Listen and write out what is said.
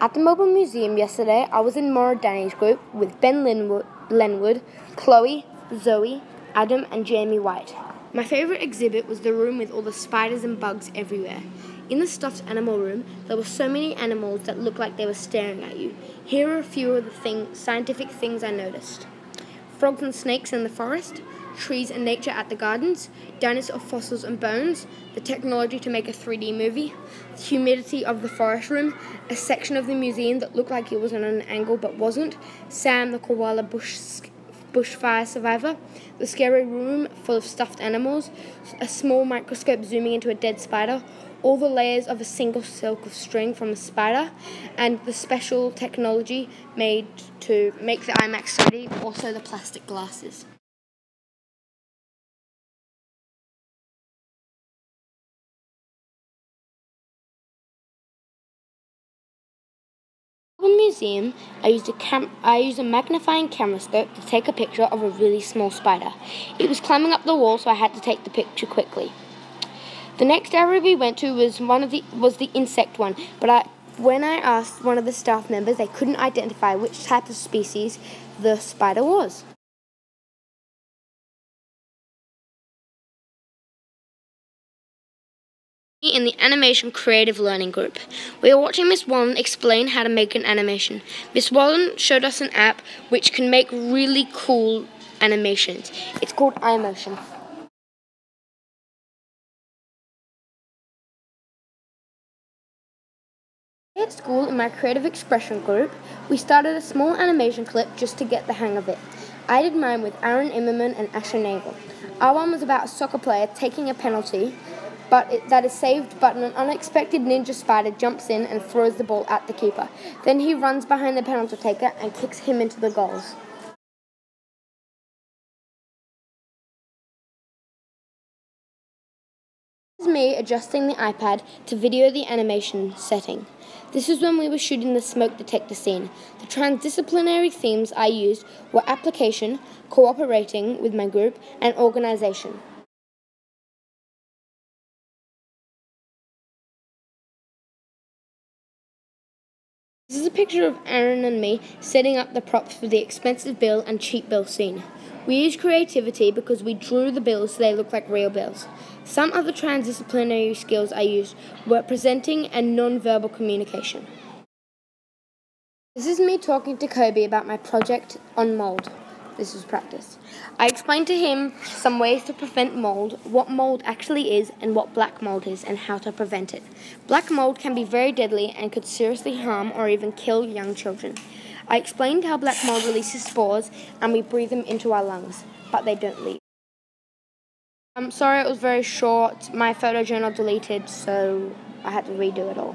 At the Melbourne Museum yesterday, I was in Maura Danny's group with Ben Linwood, Lenwood, Chloe, Zoe, Adam, and Jamie White. My favourite exhibit was the room with all the spiders and bugs everywhere. In the stuffed animal room, there were so many animals that looked like they were staring at you. Here are a few of the thing, scientific things I noticed frogs and snakes in the forest, trees and nature at the gardens, dinosaur fossils and bones, the technology to make a 3D movie, the humidity of the forest room, a section of the museum that looked like it was on an angle but wasn't, Sam the koala bush bushfire survivor, the scary room full of stuffed animals, a small microscope zooming into a dead spider, all the layers of a single silk of string from a spider, and the special technology made to make the IMAX 3D, also the plastic glasses. I used a cam- I used a magnifying camera scope to take a picture of a really small spider. It was climbing up the wall, so I had to take the picture quickly. The next area we went to was one of the was the insect one, but I when I asked one of the staff members, they couldn't identify which type of species the spider was. In the Animation Creative Learning Group. We are watching Miss Wallen explain how to make an animation. Miss Wallen showed us an app which can make really cool animations. It's called iMotion. At school, in my creative expression group, we started a small animation clip just to get the hang of it. I did mine with Aaron Immerman and Asher Nagel. Our one was about a soccer player taking a penalty but it, that is saved, but an unexpected ninja spider jumps in and throws the ball at the keeper. Then he runs behind the penalty taker and kicks him into the goals. This is me adjusting the iPad to video the animation setting. This is when we were shooting the smoke detector scene. The transdisciplinary themes I used were application, cooperating with my group, and organization. This is a picture of Aaron and me setting up the props for the expensive bill and cheap bill scene. We used creativity because we drew the bills so they look like real bills. Some other transdisciplinary skills I used were presenting and non-verbal communication. This is me talking to Kobe about my project on mold. This was practice. I explained to him some ways to prevent mold, what mold actually is, and what black mold is, and how to prevent it. Black mold can be very deadly and could seriously harm or even kill young children. I explained how black mold releases spores and we breathe them into our lungs, but they don't leave. I'm sorry it was very short. My photo journal deleted, so I had to redo it all.